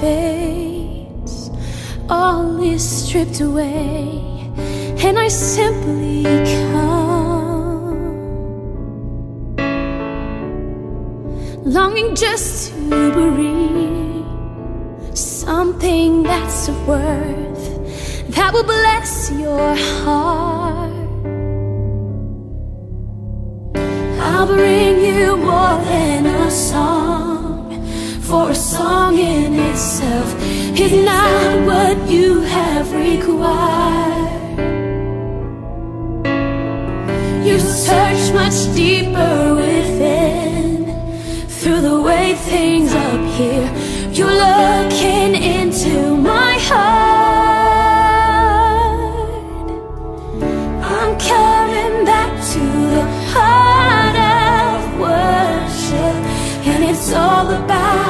fades, all is stripped away, and I simply come, longing just to breathe something that's of worth that will bless your heart. I'll bring you more than a song, for a song in itself is not what you have required. You search much deeper within, through the way things appear. You're looking into my heart. I'm coming back to the heart of worship, and it's all about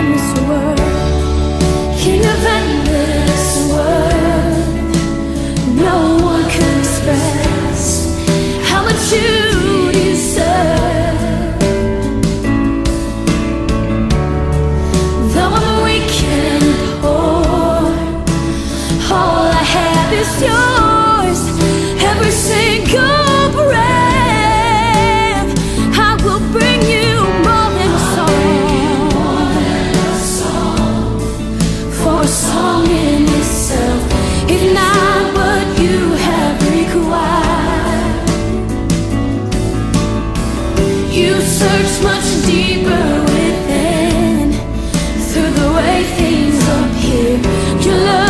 in this world. He never within, through the way things appear. You're looking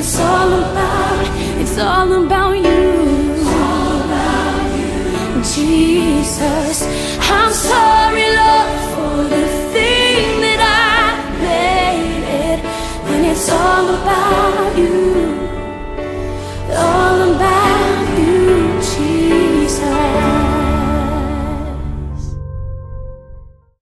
it's all about, it's all about you. Jesus. I'm sorry, Lord, for the thing that I made it, when it's all about